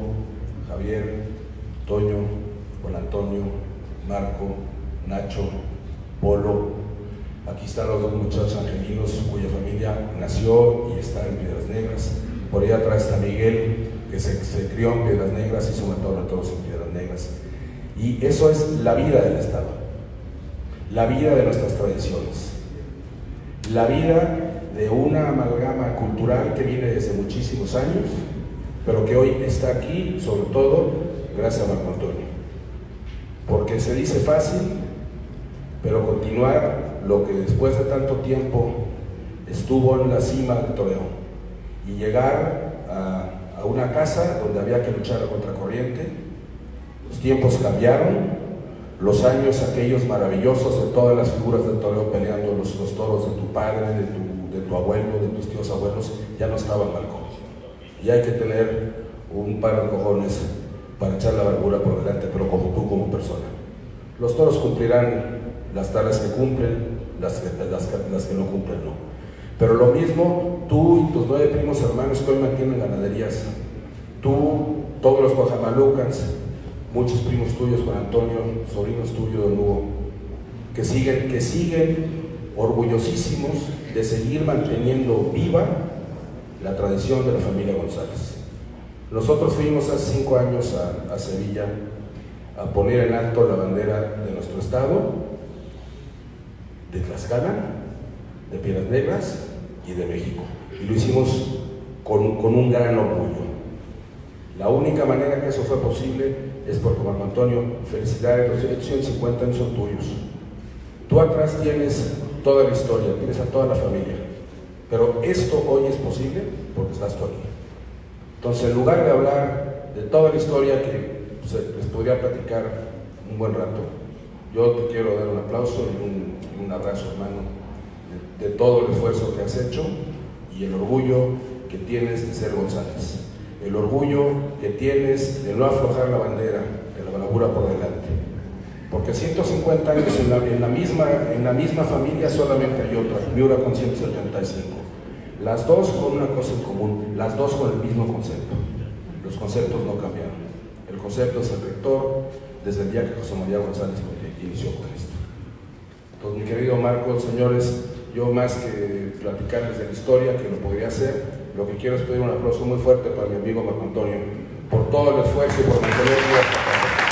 Javier, Toño, Juan Antonio, Marco, Nacho, Polo. Aquí están los dos muchachos angelinos cuya familia nació y está en Piedras Negras. Por allá atrás está Miguel, que se, crió en Piedras Negras y se mató a todos en Piedras Negras. Y eso es la vida del Estado, la vida de nuestras tradiciones, la vida de una amalgama cultural que viene desde muchísimos años, pero que hoy está aquí, sobre todo, gracias a Marco Antonio. Porque se dice fácil, pero continuar lo que después de tanto tiempo estuvo en la cima del toreo y llegar a, a una casa donde había que luchar a contracorriente. Los tiempos cambiaron, los años aquellos maravillosos de todas las figuras del toreo peleando los, toros de tu padre, de tu, de tu abuelo, de tus tíos abuelos, ya no estaban mal Y hay que tener un par de cojones para echar la barbura por delante, pero como tú como persona. Los toros cumplirán las tareas que cumplen, las que, las, que no cumplen no. Pero lo mismo, tú y tus nueve primos hermanos que hoy mantienen ganaderías, tú, todos los Guajamalucans, muchos primos tuyos con Antonio, sobrinos tuyos de Hugo, que siguen, que siguen orgullosísimos de seguir manteniendo viva la tradición de la familia González. Nosotros fuimos hace cinco años a, a Sevilla a poner en alto la bandera de nuestro estado, de Tlaxcala, de Piedras Negras y de México. Y lo hicimos con, con un gran orgullo. La única manera que eso fue posible es porque, Marco Antonio, felicidades, los 150 años son tuyos. Tú atrás tienes toda la historia, tienes a toda la familia. Pero esto hoy es posible porque estás tú aquí. Entonces, en lugar de hablar de toda la historia que pues, les podría platicar un buen rato, yo te quiero dar un aplauso y un, un abrazo, hermano, de, todo el esfuerzo que has hecho y el orgullo que tienes de ser González. El orgullo que tienes de no aflojar la bandera, de la bravura por delante. Porque 150 años en la, en la, misma, en la misma familia solamente hay otra, Miura con 175. Las dos con una cosa en común, las dos con el mismo concepto. Los conceptos no cambiaron. El concepto es el rector desde el día que José María González inició con esto. Entonces, mi querido Marcos, señores, yo más que platicarles de la historia, que lo podría hacer, lo que quiero es pedir un aplauso muy fuerte para mi amigo Marco Antonio, por todo el esfuerzo y por mantener viva esta casa.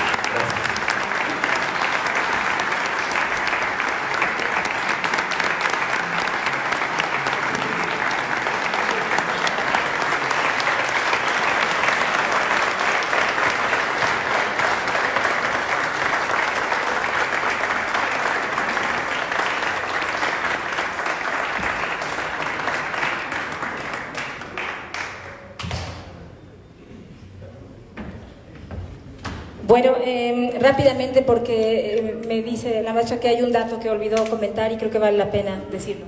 Bueno, eh, rápidamente porque eh, me la maestra que hay un dato que olvidó comentar y creo que vale la pena decirlo.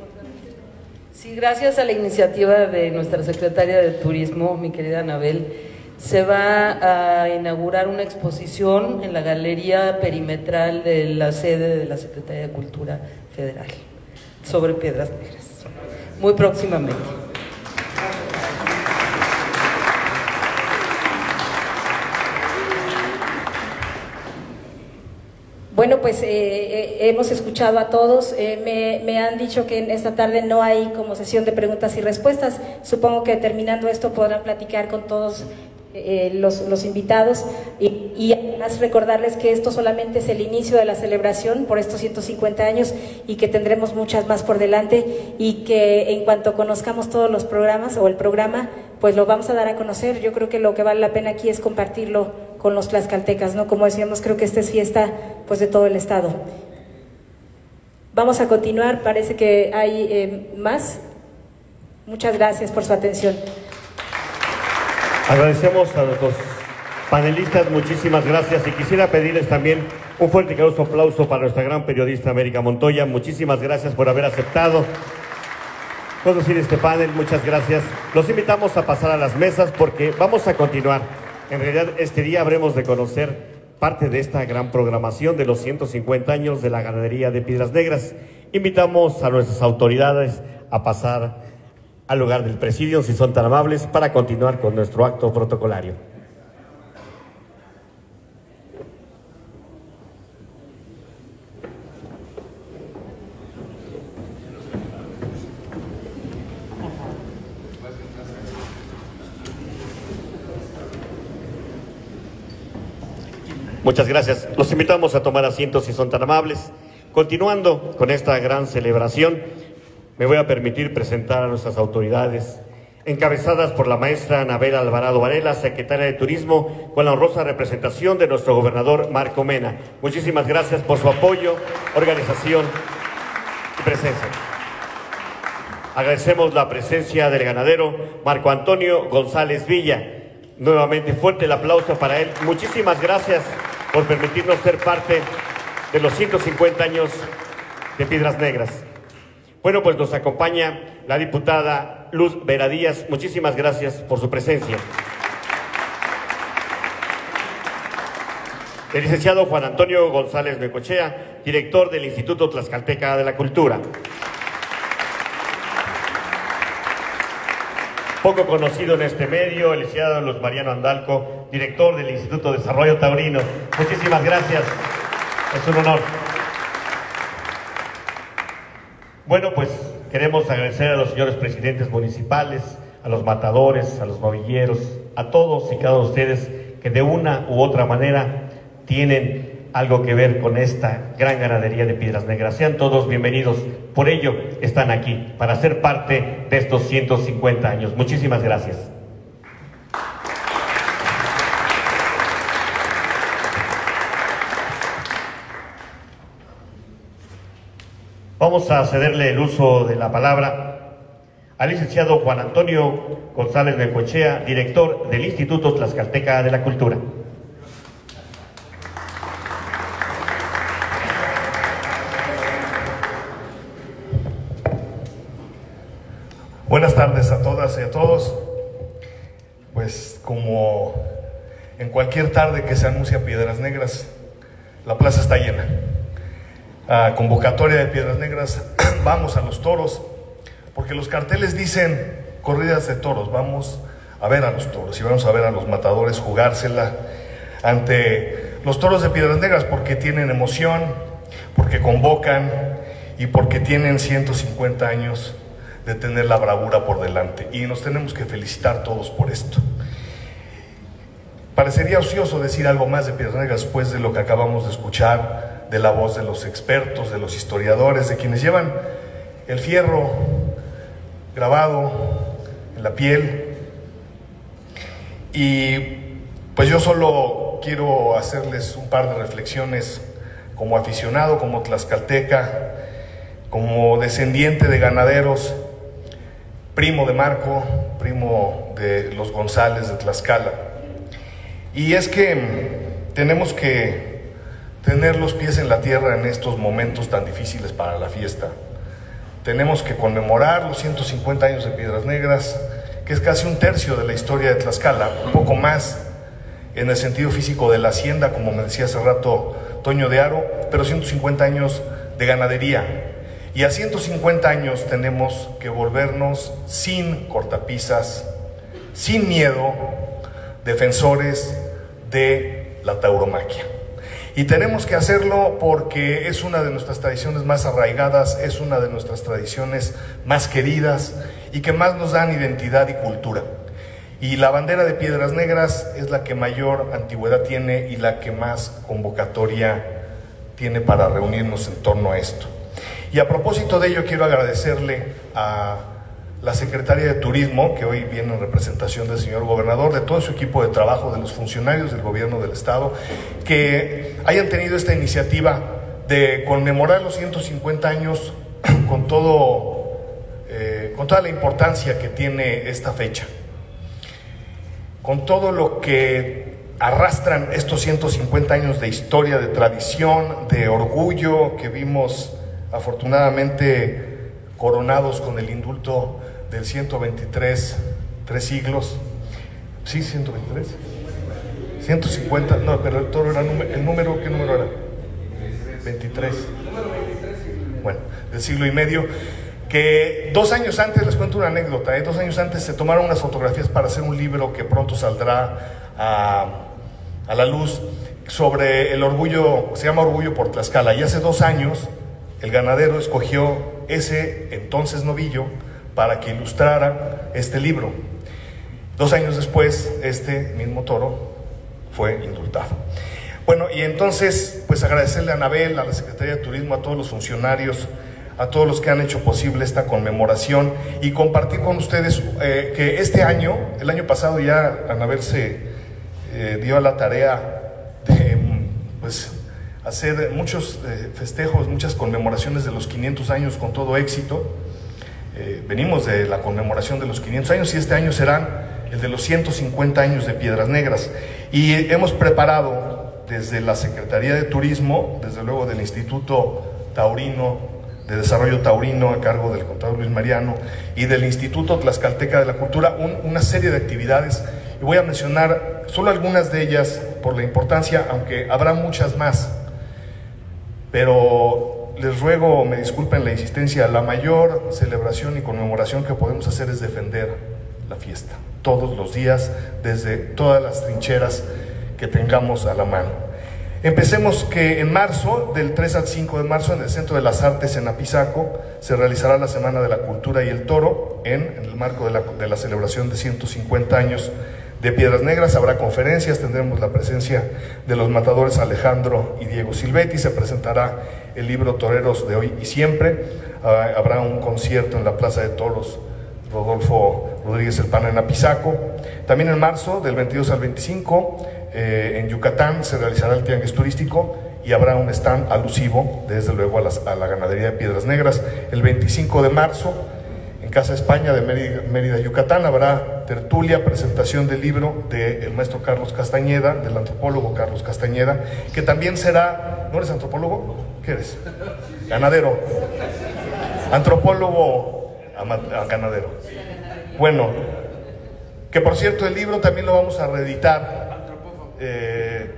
Sí, gracias a la iniciativa de nuestra secretaria de Turismo, mi querida Anabel, se va a inaugurar una exposición en la galería perimetral de la sede de la Secretaría de Cultura Federal sobre Piedras Negras, muy próximamente. Pues eh, eh, hemos escuchado a todos. Eh, me, han dicho que en esta tarde no hay como sesión de preguntas y respuestas. Supongo que terminando esto podrán platicar con todos los, los, invitados y, y, además recordarles que esto solamente es el inicio de la celebración por estos 150 años y que tendremos muchas más por delante y que en cuanto conozcamos todos los programas o el programa, pues lo vamos a dar a conocer. Yo creo que lo que vale la pena aquí es compartirlo con los tlaxcaltecas, ¿no? Como decíamos, creo que esta es fiesta pues de todo el estado. Vamos a continuar, parece que hay eh, más. Muchas gracias por su atención. Agradecemos a nuestros panelistas, muchísimas gracias y quisiera pedirles también un fuerte y caluroso aplauso para nuestra gran periodista América Montoya. Muchísimas gracias por haber aceptado conducir este panel, muchas gracias. Los invitamos a pasar a las mesas porque vamos a continuar. En realidad este día habremos de conocer parte de esta gran programación de los 150 años de la ganadería de Piedras Negras. Invitamos a nuestras autoridades a pasar al lugar del presidio, si son tan amables, para continuar con nuestro acto protocolario. Muchas gracias. Los invitamos a tomar asientos si son tan amables. Continuando con esta gran celebración, me voy a permitir presentar a nuestras autoridades, encabezadas por la maestra Anabel Alvarado Varela, secretaria de Turismo, con la honrosa representación de nuestro gobernador Marco Mena. Muchísimas gracias por su apoyo, organización y presencia. Agradecemos la presencia del ganadero Marco Antonio González Villa. Nuevamente fuerte el aplauso para él. Muchísimas gracias por permitirnos ser parte de los 150 años de Piedras Negras. Bueno, pues nos acompaña la diputada Luz Veradías. Muchísimas gracias por su presencia. El licenciado Juan Antonio González Necochea, director del Instituto Tlaxcalteca de la Cultura. Poco conocido en este medio, el licenciado Luz Mariano Andalco, director del Instituto de Desarrollo Taurino. Muchísimas gracias. Es un honor. Bueno, pues queremos agradecer a los señores presidentes municipales, a los matadores, a los novilleros, a todos y cada uno de ustedes que de una u otra manera tienen algo que ver con esta gran ganadería de Piedras Negras. Sean todos bienvenidos. Por ello están aquí, para ser parte de estos 150 años. Muchísimas gracias. Vamos a cederle el uso de la palabra al licenciado Juan Antonio González Necochea, director del Instituto Tlaxcalteca de la Cultura. Buenas tardes a todas y a todos. Pues como en cualquier tarde que se anuncia Piedras Negras, la plaza está llena. A convocatoria de Piedras Negras, vamos a los toros, porque los carteles dicen corridas de toros, vamos a ver a los toros y vamos a ver a los matadores jugársela ante los toros de Piedras Negras, porque tienen emoción, porque convocan y porque tienen 150 años de tener la bravura por delante. Y nos tenemos que felicitar todos por esto. Parecería ocioso decir algo más de Piedras después de lo que acabamos de escuchar, de la voz de los expertos, de los historiadores, de quienes llevan el fierro grabado en la piel. Y pues yo solo quiero hacerles un par de reflexiones como aficionado, como tlaxcalteca, como descendiente de ganaderos primo de Marco, primo de los González de Tlaxcala. Y es que tenemos que tener los pies en la tierra en estos momentos tan difíciles para la fiesta. Tenemos que conmemorar los 150 años de Piedras Negras, que es casi un tercio de la historia de Tlaxcala, un poco más en el sentido físico de la hacienda, como me decía hace rato Toño de Aro, pero 150 años de ganadería, y a 150 años tenemos que volvernos sin cortapisas, sin miedo, defensores de la tauromaquia. Y tenemos que hacerlo porque es una de nuestras tradiciones más arraigadas, es una de nuestras tradiciones más queridas y que más nos dan identidad y cultura. Y la bandera de Piedras Negras es la que mayor antigüedad tiene y la que más convocatoria tiene para reunirnos en torno a esto. Y a propósito de ello, quiero agradecerle a la secretaria de Turismo, que hoy viene en representación del señor gobernador, de todo su equipo de trabajo, de los funcionarios del gobierno del Estado, que hayan tenido esta iniciativa de conmemorar los 150 años con, todo, eh, con toda la importancia que tiene esta fecha, con todo lo que arrastran estos 150 años de historia, de tradición, de orgullo que vimos afortunadamente coronados con el indulto del 123, tres siglos. Sí, 123. 150, no, pero el toro era el número, ¿qué número era? 23. Bueno, del siglo y medio. Que dos años antes, les cuento una anécdota, ¿eh? dos años antes se tomaron unas fotografías para hacer un libro que pronto saldrá a, a la luz sobre el orgullo, se llama Orgullo por Tlaxcala. Y hace dos años el ganadero escogió ese entonces novillo para que ilustrara este libro. Dos años después, este mismo toro fue indultado. Bueno, y entonces, pues agradecerle a Anabel, a la Secretaría de Turismo, a todos los funcionarios, a todos los que han hecho posible esta conmemoración y compartir con ustedes eh, que este año, el año pasado ya Anabel se eh, dio a la tarea de, pues, hacer muchos eh, festejos, muchas conmemoraciones de los 500 años con todo éxito. eh, venimos de la conmemoración de los 500 años y este año serán el de los 150 años de Piedras Negras. Y hemos preparado desde la Secretaría de Turismo, desde luego del Instituto Taurino de Desarrollo Taurino a cargo del contador Luis Mariano y del Instituto Tlaxcalteca de la Cultura, una serie de actividades. Y voy a mencionar solo algunas de ellas por la importancia, aunque habrá muchas más. Pero les ruego, me disculpen la insistencia, la mayor celebración y conmemoración que podemos hacer es defender la fiesta, todos los días, desde todas las trincheras que tengamos a la mano. Empecemos que en marzo, del 3 al 5 de marzo, en el Centro de las Artes en Apizaco, se realizará la Semana de la Cultura y el Toro, en, el marco de la, de la celebración de 150 años de Piedras Negras. Habrá conferencias, tendremos la presencia de los matadores Alejandro y Diego Silvetti, se presentará el libro Toreros de hoy y siempre, ah, habrá un concierto en la Plaza de Toros Rodolfo Rodríguez El Pana en Apizaco. También en marzo, del 22 al 25, eh, en Yucatán se realizará el tianguis turístico y habrá un stand alusivo, desde luego, a, la ganadería de Piedras Negras. El 25 de marzo, Casa España de Mérida, Yucatán, habrá tertulia, presentación del libro del maestro Carlos Castañeda, del antropólogo Carlos Castañeda, que también será, ¿no eres antropólogo? ¿Qué eres? Ganadero. Antropólogo ganadero. Bueno, que por cierto el libro también lo vamos a reeditar eh,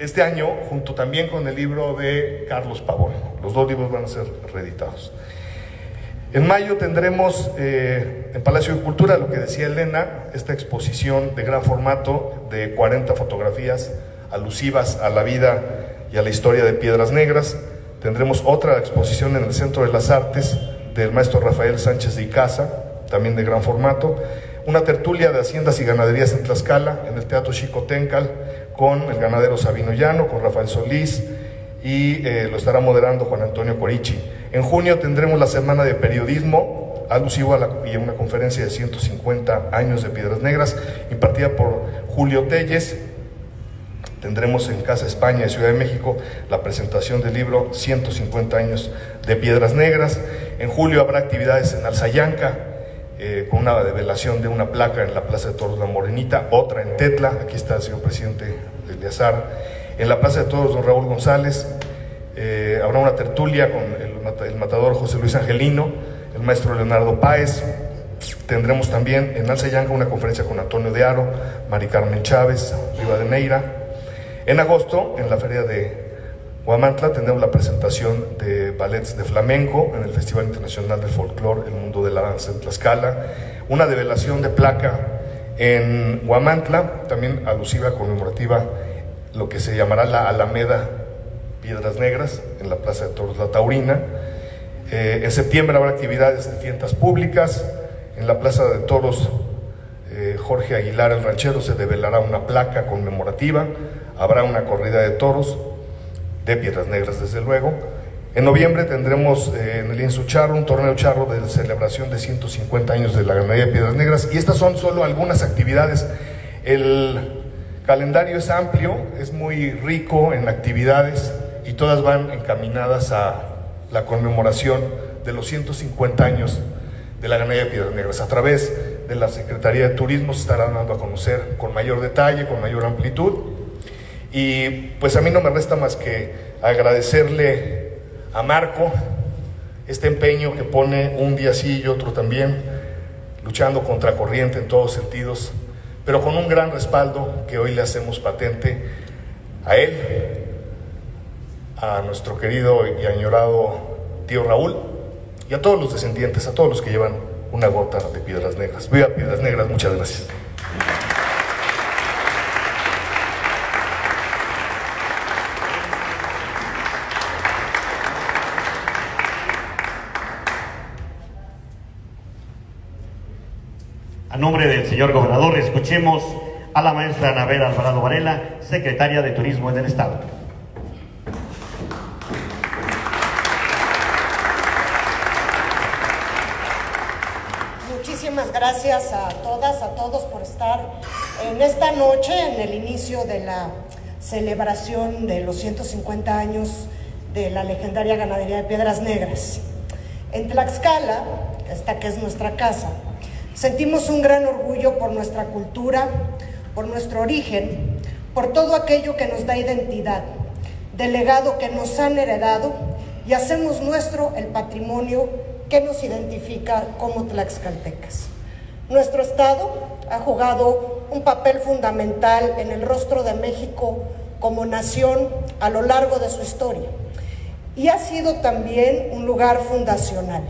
este año, junto también con el libro de Carlos Pavón. Los dos libros van a ser reeditados. En mayo tendremos eh, en Palacio de Cultura, lo que decía Elena, esta exposición de gran formato de 40 fotografías alusivas a la vida y a la historia de Piedras Negras. Tendremos otra exposición en el Centro de las Artes del maestro Rafael Sánchez de Icaza, también de gran formato. Una tertulia de haciendas y ganaderías en Tlaxcala, en el Teatro Chico Tencal, con el ganadero Sabino Llano, con Rafael Solís y eh, lo estará moderando Juan Antonio Corichi. En junio tendremos la Semana de Periodismo, alusivo a, la, y una conferencia de 150 años de Piedras Negras, impartida por Julio Telles. Tendremos en Casa España y Ciudad de México la presentación del libro 150 años de Piedras Negras. En julio habrá actividades en Alzayanca, eh, con una develación de una placa en la Plaza de Toros La Morenita, otra en Tetla, aquí está el señor presidente Eleazar, en la Plaza de Toros Don Raúl González, eh, habrá una tertulia con el, matador José Luis Angelino, el maestro Leonardo Páez, tendremos también en Alceyanca una conferencia con Antonio de Aro, Mari Carmen Chávez, Neira. en agosto, en la feria de Huamantla tendremos la presentación de ballets de flamenco en el Festival Internacional de Folclore El Mundo de la Danza en Tlaxcala, una develación de placa en Huamantla, también alusiva, conmemorativa, lo que se llamará la Alameda Piedras Negras en la Plaza de Toros La Taurina. Eh, en septiembre habrá actividades de tiendas públicas. En la Plaza de Toros eh, Jorge Aguilar, el ranchero, se develará una placa conmemorativa. Habrá una corrida de toros de Piedras Negras, desde luego. En noviembre tendremos eh, en el Insu Charro un torneo charro de celebración de 150 años de la ganadería de Piedras Negras y estas son solo algunas actividades. El calendario es amplio, es muy rico en actividades todas van encaminadas a la conmemoración de los 150 años de la ganadería de Piedras Negras. A través de la Secretaría de Turismo se estará dando a conocer con mayor detalle, con mayor amplitud y pues a mí no me resta más que agradecerle a Marco este empeño que pone un día sí y otro también, luchando contra corriente en todos sentidos, pero con un gran respaldo que hoy le hacemos patente a él, a nuestro querido y añorado tío Raúl y a todos los descendientes, a todos los que llevan una gota de piedras negras. Viva Piedras Negras, muchas gracias. nombre del señor gobernador, escuchemos a la maestra Anabel Alvarado Varela, secretaria de Turismo del Estado. Muchísimas gracias a todos por estar en esta noche, en el inicio de la celebración de los 150 años de la legendaria ganadería de Piedras Negras. En Tlaxcala, esta que es nuestra casa, sentimos un gran orgullo por nuestra cultura, por nuestro origen, por todo aquello que nos da identidad, del legado que nos han heredado y hacemos nuestro el patrimonio que nos identifica como tlaxcaltecas. Nuestro Estado ha jugado un papel fundamental en el rostro de México como nación a lo largo de su historia y ha sido también un lugar fundacional.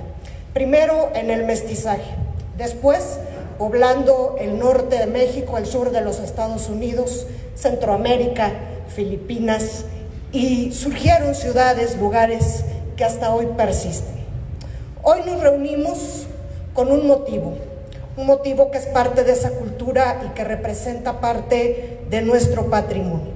Primero en el mestizaje, después poblando el norte de México, el sur de los Estados Unidos, Centroamérica, Filipinas y surgieron ciudades, lugares que hasta hoy persisten. Hoy nos reunimos con un motivo, un motivo que es parte de esa cultura y que representa parte de nuestro patrimonio.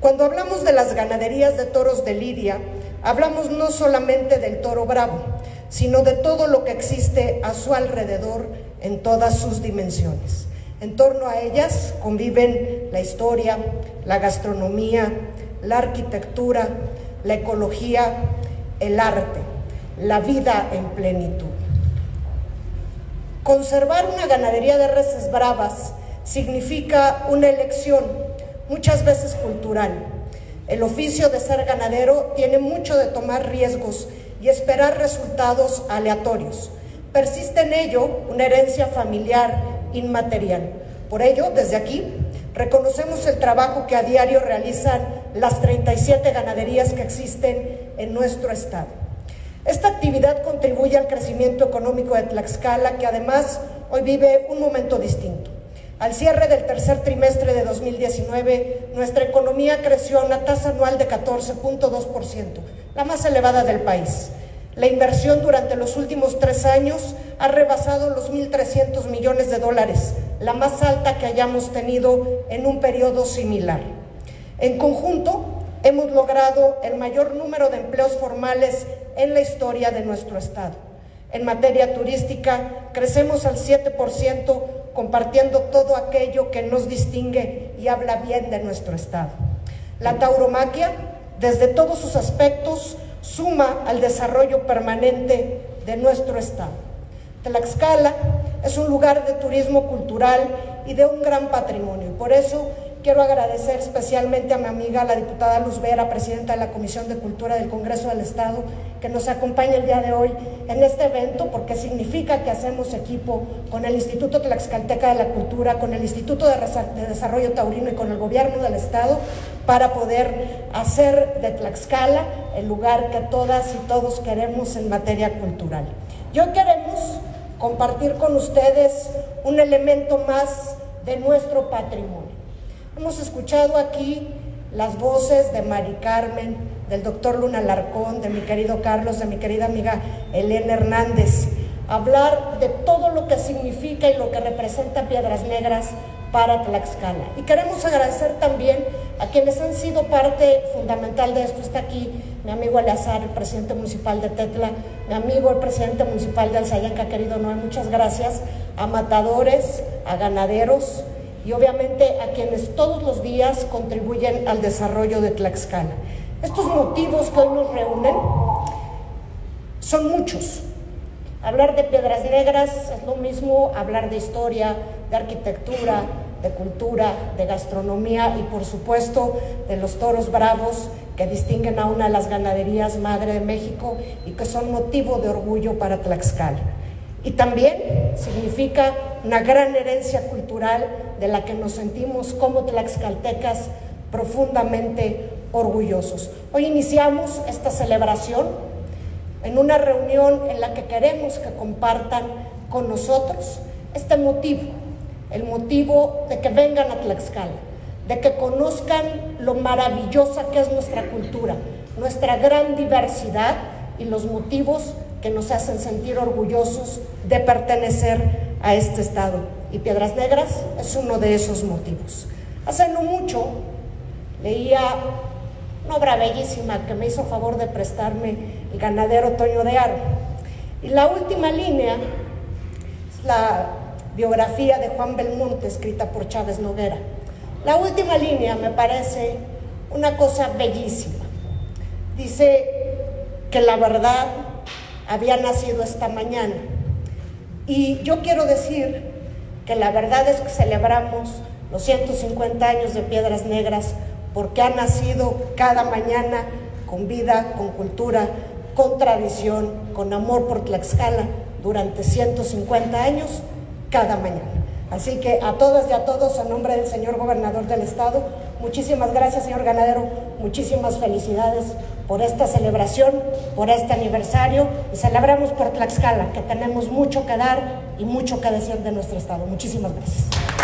Cuando hablamos de las ganaderías de toros de Lidia, hablamos no solamente del toro bravo, sino de todo lo que existe a su alrededor en todas sus dimensiones. En torno a ellas conviven la historia, la gastronomía, la arquitectura, la ecología, el arte, la vida en plenitud. Conservar una ganadería de reses bravas significa una elección, muchas veces cultural. El oficio de ser ganadero tiene mucho de tomar riesgos y esperar resultados aleatorios. Persiste en ello una herencia familiar inmaterial. Por ello, desde aquí, reconocemos el trabajo que a diario realizan las 37 ganaderías que existen en nuestro estado. Esta actividad contribuye al crecimiento económico de Tlaxcala, que además hoy vive un momento distinto. Al cierre del tercer trimestre de 2019, nuestra economía creció a una tasa anual de 14.2%, la más elevada del país. La inversión durante los últimos tres años ha rebasado los 1.300 millones de dólares, la más alta que hayamos tenido en un periodo similar. En conjunto, hemos logrado el mayor número de empleos formales en la historia de nuestro Estado. En materia turística, crecemos al 7%, compartiendo todo aquello que nos distingue y habla bien de nuestro Estado. La tauromaquia, desde todos sus aspectos, suma al desarrollo permanente de nuestro Estado. Tlaxcala es un lugar de turismo cultural y de un gran patrimonio. Por eso quiero agradecer especialmente a mi amiga, la diputada Luz Vera, presidenta de la Comisión de Cultura del Congreso del Estado, que nos acompaña el día de hoy en este evento, porque significa que hacemos equipo con el Instituto Tlaxcalteca de la Cultura, con el Instituto de Desarrollo Taurino y con el Gobierno del Estado para poder hacer de Tlaxcala el lugar que todas y todos queremos en materia cultural. Y hoy queremos compartir con ustedes un elemento más de nuestro patrimonio. Hemos escuchado aquí las voces de Mari Carmen, del doctor Luna Larcón, de mi querido Carlos, de mi querida amiga Elena Hernández, hablar de todo lo que significa y lo que representa Piedras Negras para Tlaxcala. Y queremos agradecer también a quienes han sido parte fundamental de esto. Está aquí mi amigo Eleazar, el presidente municipal de Tetla, mi amigo el presidente municipal de Alzayanca, querido Noé, muchas gracias, a matadores, a ganaderos y obviamente a quienes todos los días contribuyen al desarrollo de Tlaxcala. Estos motivos que hoy nos reúnen son muchos. Hablar de piedras negras es lo mismo hablar de historia, de arquitectura, de cultura, de gastronomía y por supuesto de los toros bravos que distinguen a una de las ganaderías madre de México y que son motivo de orgullo para Tlaxcala. Y también significa una gran herencia cultural de la que nos sentimos como tlaxcaltecas profundamente orgullosos. Hoy iniciamos esta celebración en una reunión en la que queremos que compartan con nosotros este motivo el motivo de que vengan a Tlaxcala, de que conozcan lo maravillosa que es nuestra cultura, nuestra gran diversidad y los motivos que nos hacen sentir orgullosos de pertenecer a este estado. Y Piedras Negras es uno de esos motivos. Hace no mucho leía una obra bellísima que me hizo favor de prestarme el ganadero Toño de Aro. Y la última línea es la biografía de Juan Belmonte escrita por Chávez Noguera. La última línea me parece una cosa bellísima. Dice que la verdad había nacido esta mañana Y yo quiero decir que la verdad es que celebramos los 150 años de Piedras Negras porque ha nacido cada mañana con vida, con cultura, con tradición, con amor por Tlaxcala durante 150 años cada mañana. Así que a todas y a todos, a nombre del señor gobernador del estado, muchísimas gracias, señor ganadero, muchísimas felicidades por esta celebración, por este aniversario y celebramos por Tlaxcala, que tenemos mucho que dar y mucho que decir de nuestro estado. Muchísimas gracias.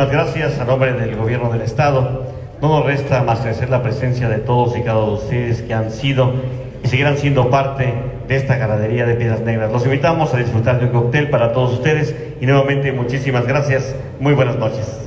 Muchísimas gracias a nombre del Gobierno del Estado. No nos resta más agradecer la presencia de todos y cada uno de ustedes que han sido y seguirán siendo parte de esta ganadería de Piedras Negras. Los invitamos a disfrutar de un cóctel para todos ustedes y nuevamente muchísimas gracias. Muy buenas noches.